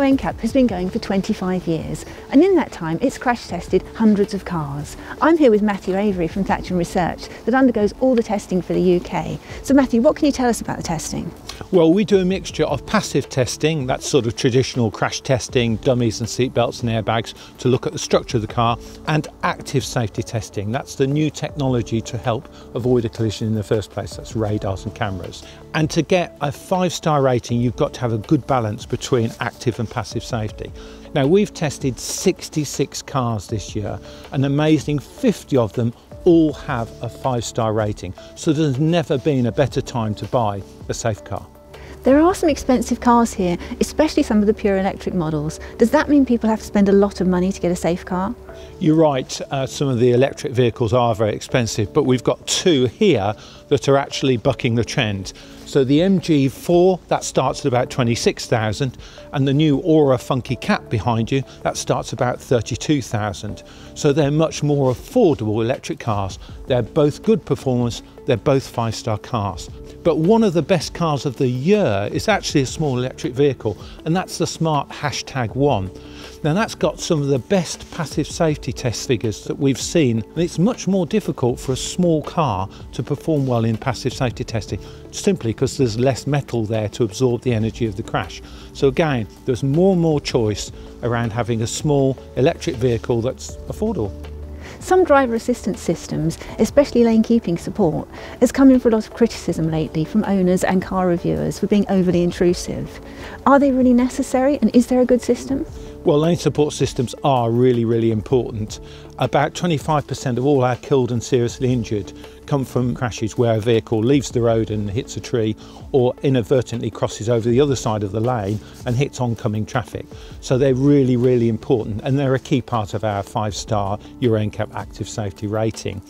NCAP has been going for 25 years and in that time it's crash tested hundreds of cars. I'm here with Matthew Avery from Thatcham Research that undergoes all the testing for the UK. So Matthew, what can you tell us about the testing? Well, we do a mixture of passive testing, that's sort of traditional crash testing, dummies and seatbelts and airbags to look at the structure of the car, and active safety testing. That's the new technology to help avoid a collision in the first place. That's radars and cameras. And to get a five star rating, you've got to have a good balance between active and passive safety. Now, we've tested 66 cars this year, an amazing 50 of them all have a five star rating. So there's never been a better time to buy a safe car. There are some expensive cars here, especially some of the pure electric models. Does that mean people have to spend a lot of money to get a safe car? You're right, uh, some of the electric vehicles are very expensive, but we've got two here that are actually bucking the trend. So the MG4, that starts at about 26,000, and the new Ora Funky Cat behind you, that starts about 32,000. So they're much more affordable electric cars. They're both good performance, they're both five-star cars. But one of the best cars of the year is actually a small electric vehicle, and that's the Smart Hashtag 1. Now that's got some of the best passive test figures that we've seen it's much more difficult for a small car to perform well in passive safety testing simply because there's less metal there to absorb the energy of the crash. So again, there's more and more choice around having a small electric vehicle that's affordable. Some driver assistance systems, especially lane keeping support, has come in for a lot of criticism lately from owners and car reviewers for being overly intrusive. Are they really necessary and is there a good system? Well, lane support systems are really, really important. About 25% of all our killed and seriously injured come from crashes where a vehicle leaves the road and hits a tree or inadvertently crosses over the other side of the lane and hits oncoming traffic. So they're really, really important and they're a key part of our five-star Euro NCAP active safety rating.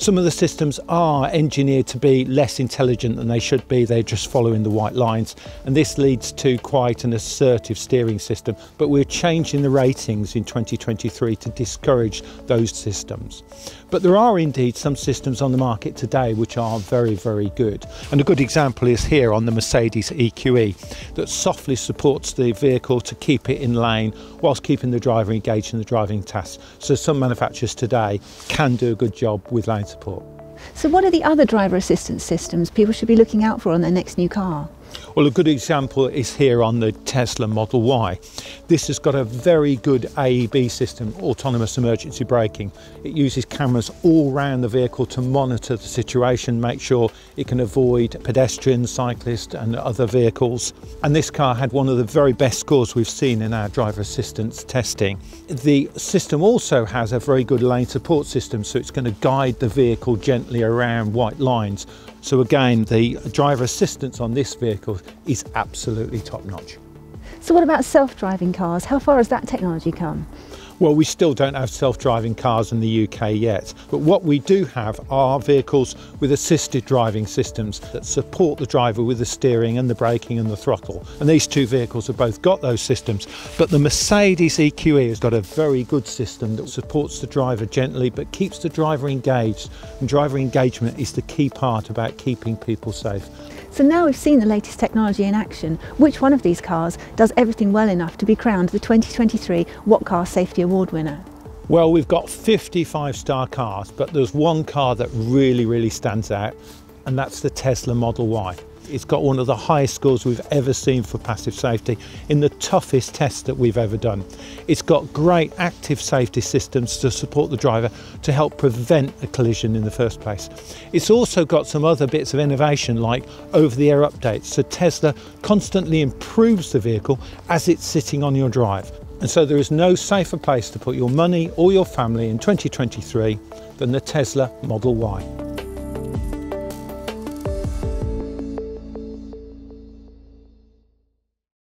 Some of the systems are engineered to be less intelligent than they should be. They're just following the white lines. And this leads to quite an assertive steering system. But we're changing the ratings in 2023 to discourage those systems. But there are indeed some systems on the market today which are very, very good. And a good example is here on the Mercedes EQE that softly supports the vehicle to keep it in lane whilst keeping the driver engaged in the driving task. So some manufacturers today can do a good job with lane support. So what are the other driver assistance systems people should be looking out for on their next new car? Well, a good example is here on the Tesla Model Y. This has got a very good AEB system, autonomous emergency braking. It uses cameras all around the vehicle to monitor the situation, make sure it can avoid pedestrians, cyclists and other vehicles. And this car had one of the very best scores we've seen in our driver assistance testing. The system also has a very good lane support system, so it's going to guide the vehicle gently around white lines so again, the driver assistance on this vehicle is absolutely top notch. So what about self-driving cars? How far has that technology come? Well, we still don't have self-driving cars in the UK yet, but what we do have are vehicles with assisted driving systems that support the driver with the steering and the braking and the throttle. And these two vehicles have both got those systems, but the Mercedes EQE has got a very good system that supports the driver gently but keeps the driver engaged. And driver engagement is the key part about keeping people safe. So now we've seen the latest technology in action, which one of these cars does everything well enough to be crowned the 2023 What Car Safety Award winner? Well, we've got 55 star cars, but there's one car that really, really stands out, and that's the Tesla Model Y. It's got one of the highest scores we've ever seen for passive safety in the toughest test that we've ever done. It's got great active safety systems to support the driver to help prevent a collision in the first place. It's also got some other bits of innovation like over-the-air updates, so Tesla constantly improves the vehicle as it's sitting on your drive. And so there is no safer place to put your money or your family in 2023 than the Tesla Model Y.